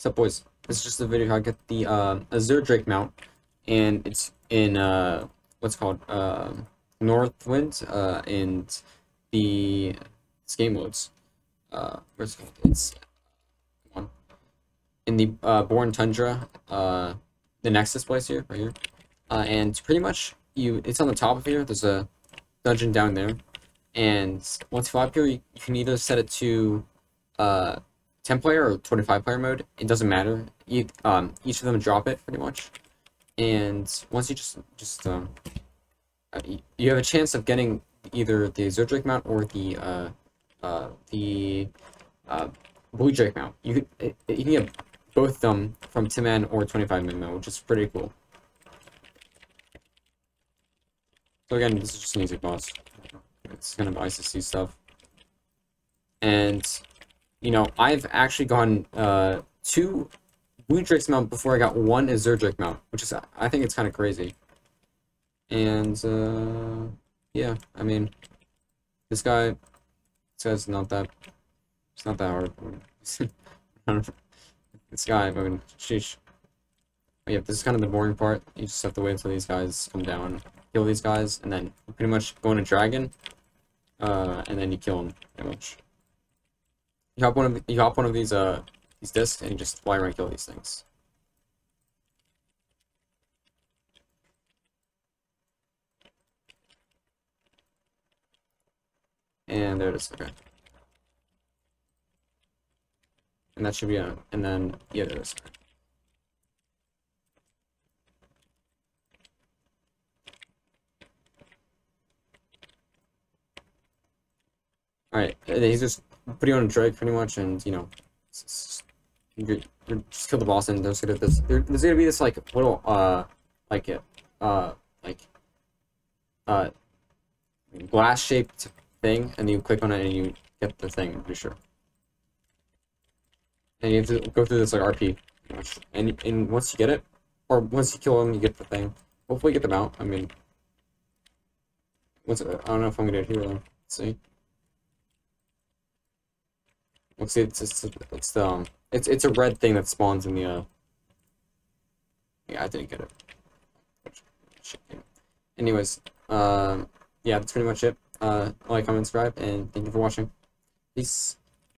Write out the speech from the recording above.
So, boys, this is just a video how I get the uh, Azure Drake mount, and it's in uh, what's called uh, Northrend, uh, and the game modes. Uh, where's it called? It's one in the uh, Borean Tundra, uh, the Nexus place here, right here, uh, and pretty much you. It's on the top of here. There's a dungeon down there, and once you fly up here, you, you can either set it to uh 10 player or 25 player mode, it doesn't matter. You, um, each of them drop it pretty much. And once you just, just, um, uh, you have a chance of getting either the Azure Drake mount or the, uh, uh, the, uh, Blue Drake mount. You it, you can get both of them from 10 man or 25 man mode, which is pretty cool. So again, this is just an easy boss. It's kind of see stuff. And you know, I've actually gone uh, two Drake's mount before I got one Azure Drake mount, which is, I think it's kind of crazy. And, uh, yeah, I mean, this guy says not that, it's not that hard. this guy, I mean, sheesh. But yeah, this is kind of the boring part. You just have to wait until these guys come down, kill these guys, and then pretty much go a dragon, uh, and then you kill them, pretty much. You hop one of you hop one of these uh these discs and you just fly around kill these things. And there it is. Okay. And that should be a and then yeah there it is. Alright, he's just put you on a drag pretty much, and you know, you're just kill the boss, and there's gonna this there, there's gonna be this like little uh like it uh like uh glass shaped thing, and you click on it and you get the thing. I'm pretty sure. And you have to go through this like RP, and and once you get it, or once you kill them, you get the thing. Hopefully, get them out. I mean, once I don't know if I'm gonna do it here though. Let's see. See, it's, it's, it's, the, um, it's, it's a red thing that spawns in the, uh, yeah, I didn't get it. Anyways, um, yeah, that's pretty much it. Uh, like, comment, subscribe, and thank you for watching. Peace.